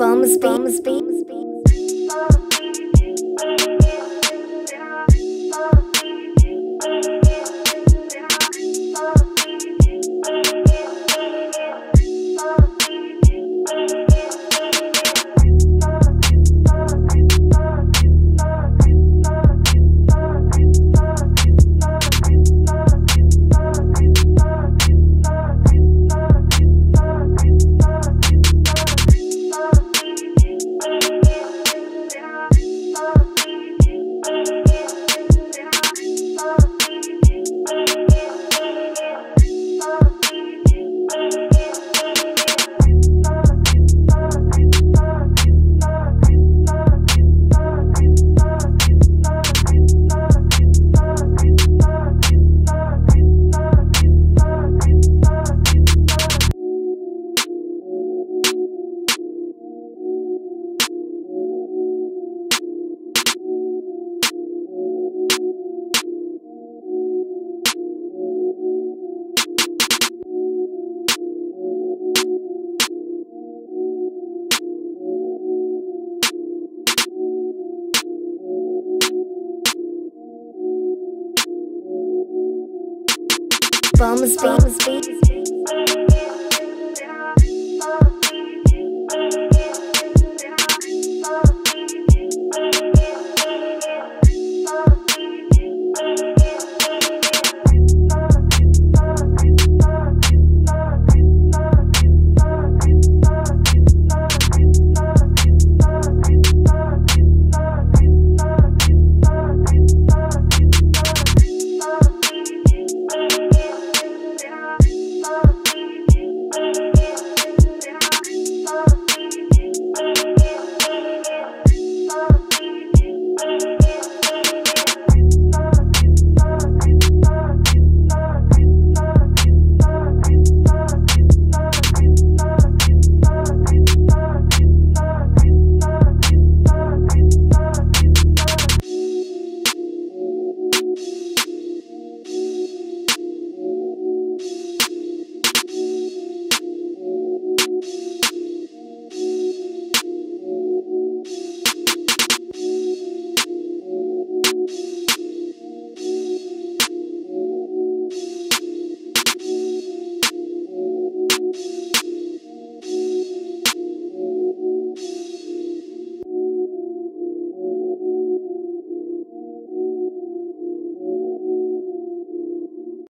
Bums, bums, bums, bums, bums.